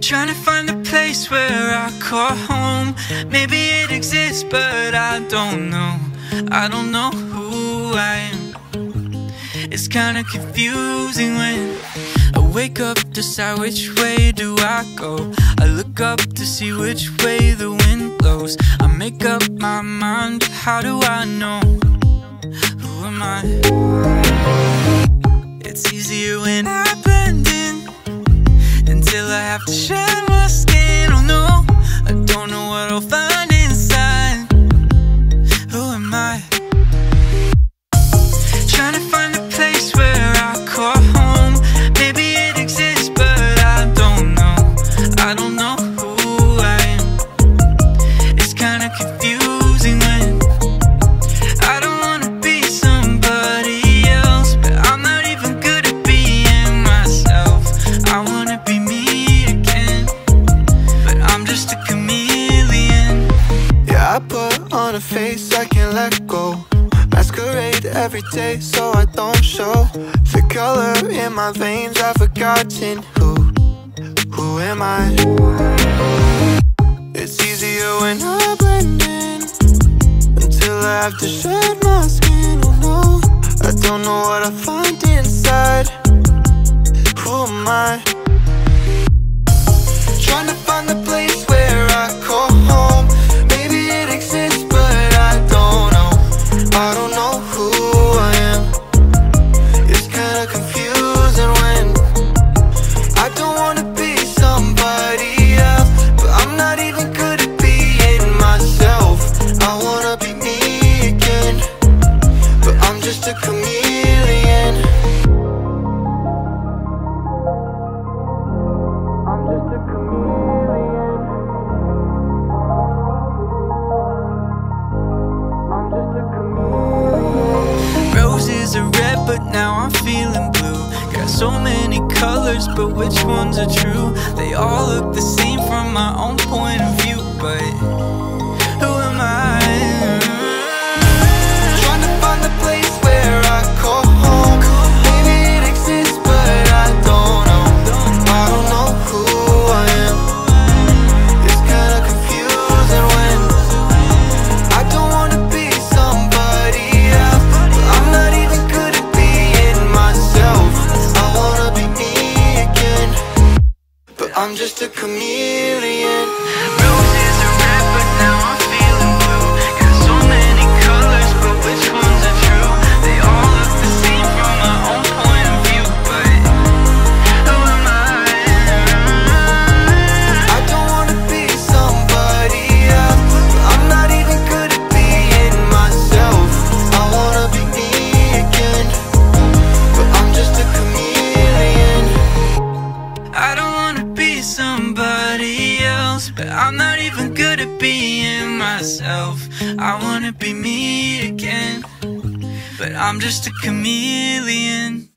Trying to find the place where I call home Maybe it exists but I don't know I don't know who I am It's kinda confusing when I wake up, to decide which way do I go I look up to see which way the wind blows I make up my mind, how do I know? Who am I? I wanna be me again But I'm just a chameleon. Yeah, I put on a face I can't let go. Masquerade every day so I don't show. The color in my veins I've forgotten who Who am I? It's easier when I blend in Until I have to shed my skin, oh no. I don't know what I find inside. Who am I? But now I'm feeling blue. Got so many colors, but which ones are true? They all look the same I'm just a chameleon. Somebody else, but I'm not even good at being myself. I wanna be me again, but I'm just a chameleon.